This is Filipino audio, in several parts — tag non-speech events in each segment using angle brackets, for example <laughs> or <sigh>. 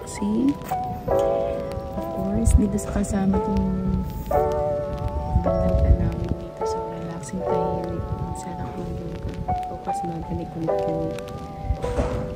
Relaxing. Of course, dito sa kasama kong gandang tanawin dito. So, relaxing tayo. Sarap mag-yoga. Focus lang connect-connect kami.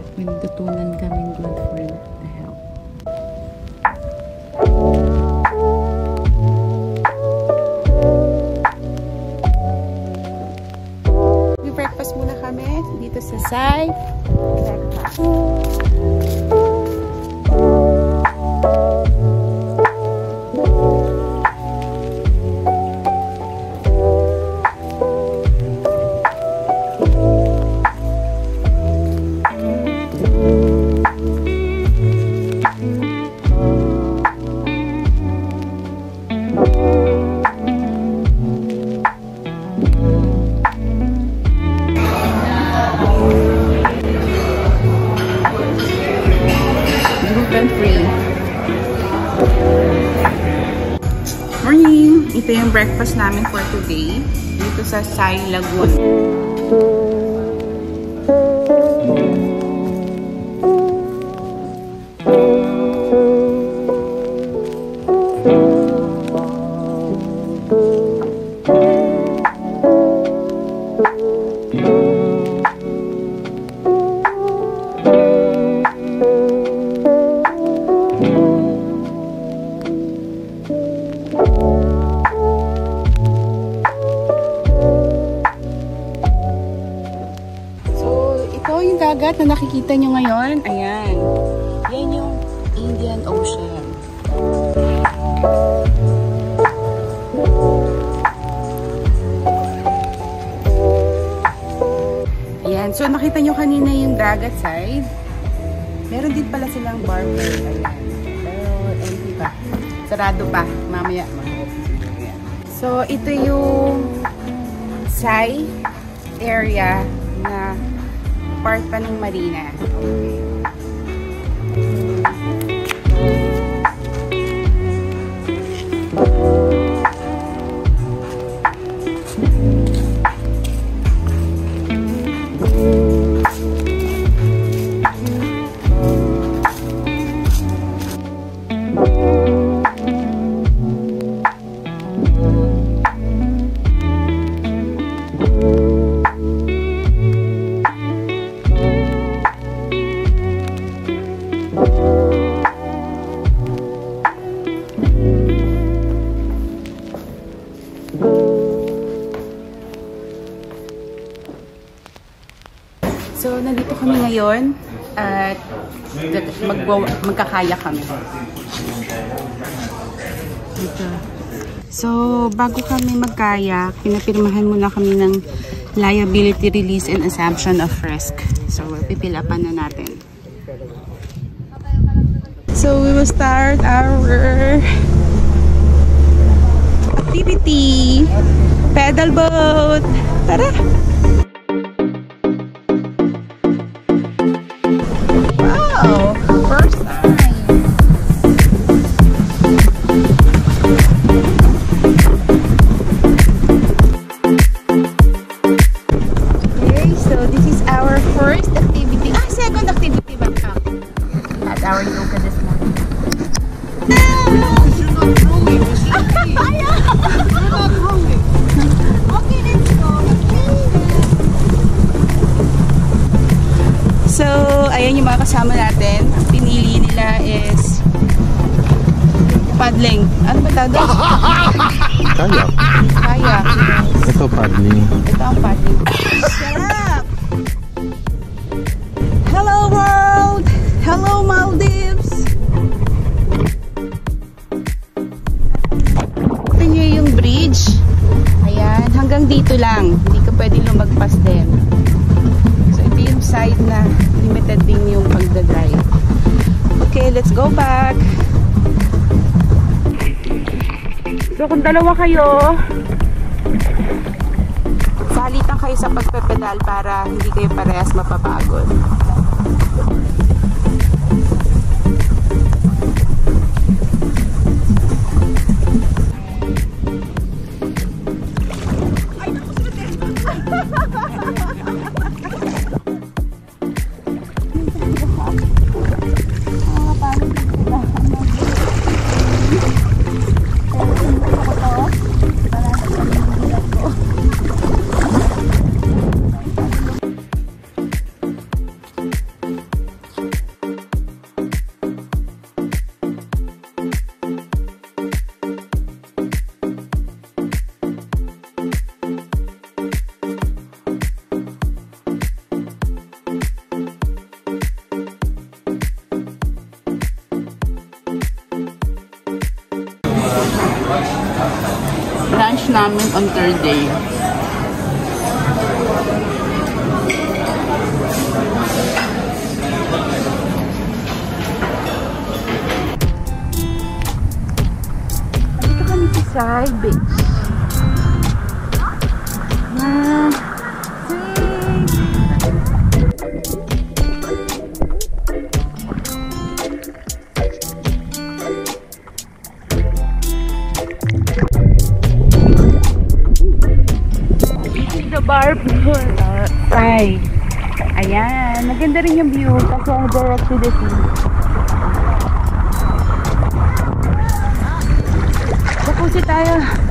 At may natutunan kami good for the health. Breakfast muna kami dito sa Sai. Morning! Ito yung breakfast namin for today. Dito sa Sai Lagoon. Dagat na nakikita nyo ngayon. Ayan. Yan yung Indian Ocean. Ayan. So, nakita nyo kanina yung dagat side. Meron din pala silang bar pool. Ayan. Pero, empty pa. Sarado pa. Mamaya. So, ito yung Sai area na part pa ng marina. Ngayon at magwa- magkakaya kami. Dito. So, bago kami magkaya, pinapirmahan muna kami ng liability release and assumption of risk. So, pipilapan na natin. So, we will start our activity. Pedal boat. Tara! Tawag doon? <laughs> Kaya. Kaya. Ito paddling. Ito ang paddling. Sarap! Hello world! Hello Maldives! Ito nyo yung bridge. Ayan, hanggang dito lang. Hindi ka pwede lumagpas din. So, ito yung side na limited din yung pagdadrive. Okay, let's go back. So, kung dalawa kayo, salitan kayo sa pagpepedal para hindi kayo parehas mapapagod. Namin on third day. Dito kami sa side beach. Outside. Ayan, maganda rin yung view kasi direct to the sea. Jacuzzi tayo.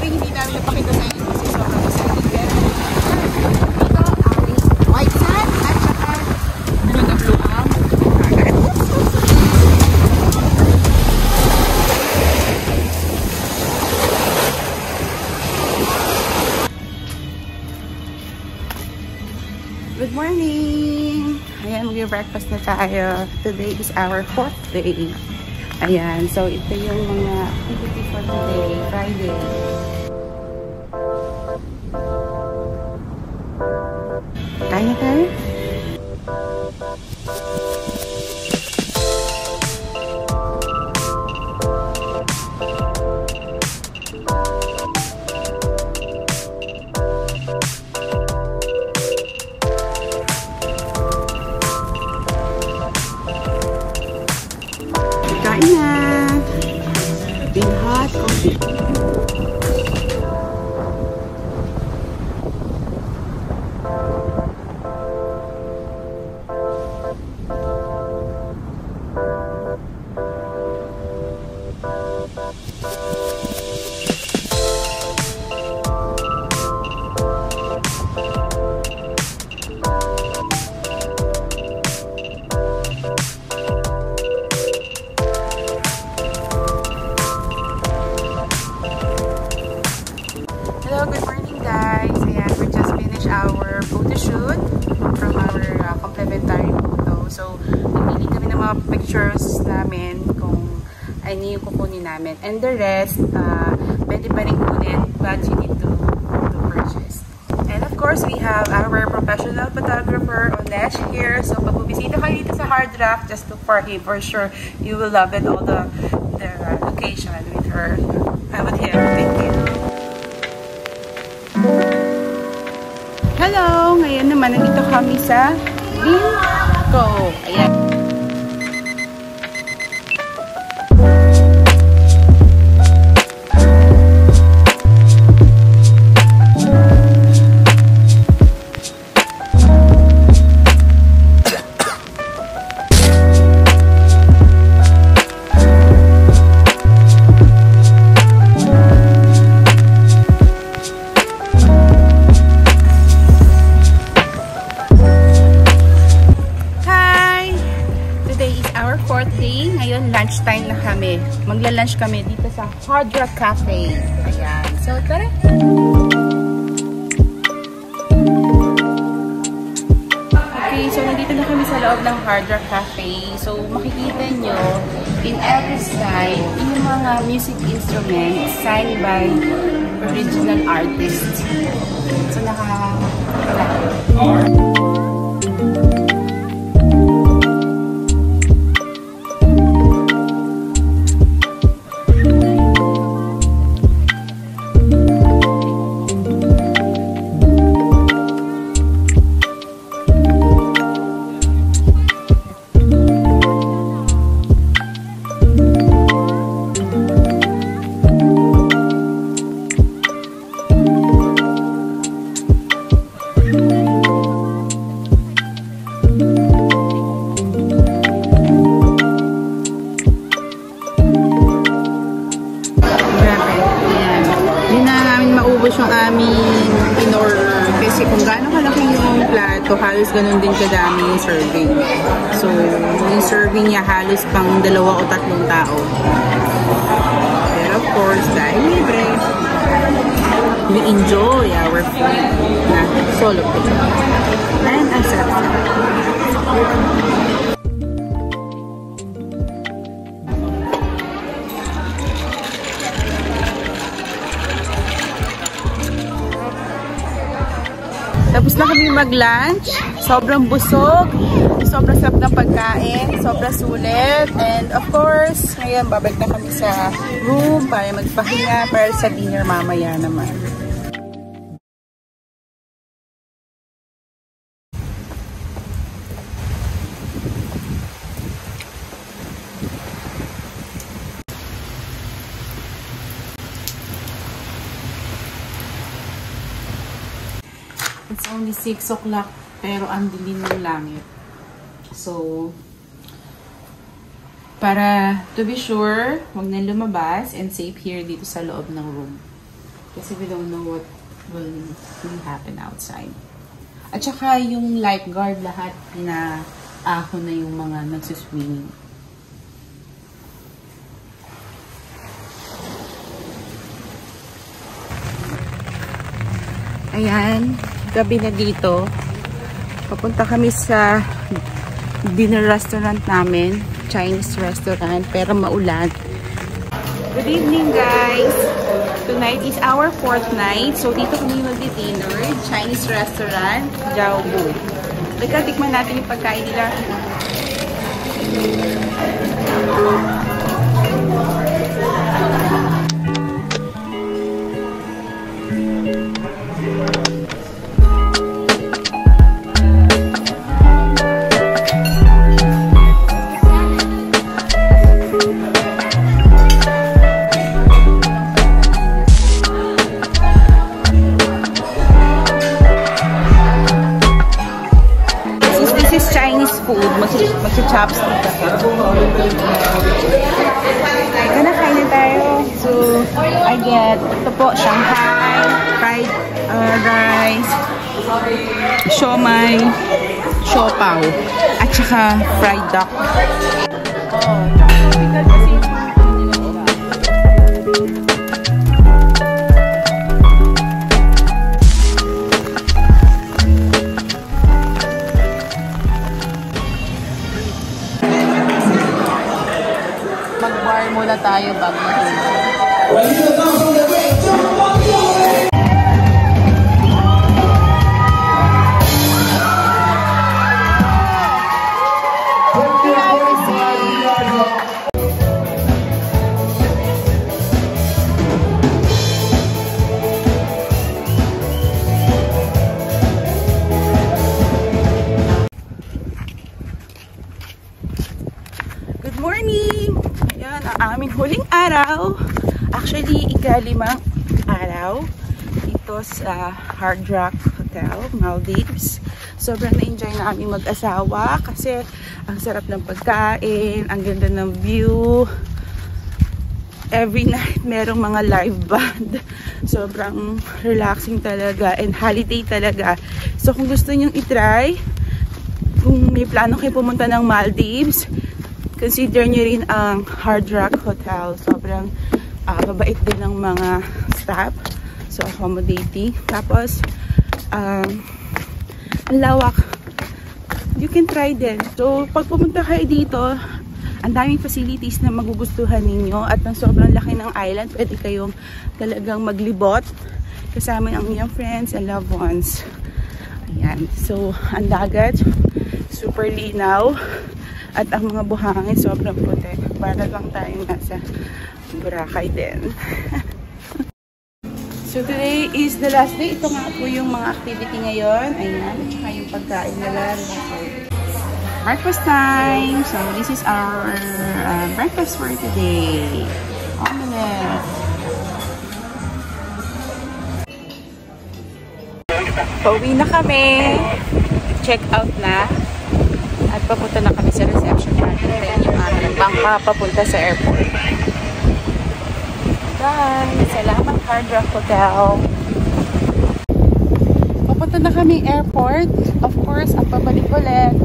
Sorry, hindi namin napakita sa inyo kasi sobrang masakit. Pero, ito ang white sand at saka. Good morning! Ayan, mag-breakfast na tayo. Today is our fourth day. Ayan, so ito yung mga activity for today, Friday. Pictures namin kung ano yung kukunin namin. And the rest, uh, pwede pa rin kunin but you need to, to purchase. And of course, we have our professional photographer, Onesh, here. So, pag bubisita kayo dito sa Hard Rock, just look for him. For sure, you will love it, all the, the location with her, uh, with him. Thank you. Hello! Ngayon naman, nandito kami sa Bingo. Ayan. Kami dito sa Hard Rock Cafe. Ayan. So, tara! Okay, so nandito na kami sa loob ng Hard Rock Cafe. So, makikita nyo, in every side, yung mga music instruments signed by original artists. So, nakaka... halos ganun din kadami yung serving. So, yung serving niya halos pang dalawa o tatlong tao. Pero of course, dahil libre, we enjoy our food na solo. And ang sarap. Na kami mag-lunch. Sobrang busog. Sobrang sarap ng pagkain. Sobrang sulit. And of course, ngayon babalik na kami sa room para magpahinga para sa dinner mamaya naman. Only 6 o'clock pero ang dilim ng langit. So, para to be sure, huwag na lumabas and safe here dito sa loob ng room. Kasi we don't know what will, will happen outside. At saka yung lifeguard lahat na ako na yung mga nagsiswimming. Ayan, gabi na dito. Papunta kami sa dinner restaurant namin. Chinese restaurant, pero maulan. Good evening, guys! Tonight is our fourth night. So, dito kami mag-dinner. Chinese restaurant, Jiaobu. Nagkatikman natin yung pagkain nila. Po, Shanghai, fried uh, rice, siomai, siopaw, at saka fried duck. Oh, araw. Actually, ikalimang araw dito sa Hard Rock Hotel, Maldives. Sobrang na-enjoy namin mag-asawa kasi ang sarap ng pagkain, ang ganda ng view. Every night, merong mga live band. <laughs> Sobrang relaxing talaga and holiday talaga. So, kung gusto nyong itry, kung may plano kayo pumunta ng Maldives, consider nyo rin ang Hard Rock Hotel. Sobrang uh, mabait din ng mga staff. So, accommodating. Tapos, um, lawak. You can try din. So, pag pumunta kayo dito, ang daming facilities na magugustuhan ninyo at ang sobrang laki ng island, pwede kayong talagang maglibot kasama ang inyong friends and loved ones. Ayan. So, ang dagat, super linaw. At ang mga buhangin, sobrang puti. Para lang tayong nasa Boracay din. <laughs> so, today is the last day. Ito nga po yung mga activity ngayon. Ayan. At yung pagkain nila. Breakfast time. So, this is our uh, breakfast for today. Omelette. Pauwi na kami. Check out na. Papunta na kami sa reception natin. Yung aming bangka papunta sa airport. Bye! Salamat Hard Rock Hotel. Papunta na kami airport. Of course, ang pabalik ulit.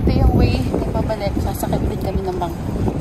Ito yung way na pabalik. Sasakit din kami ng bangko.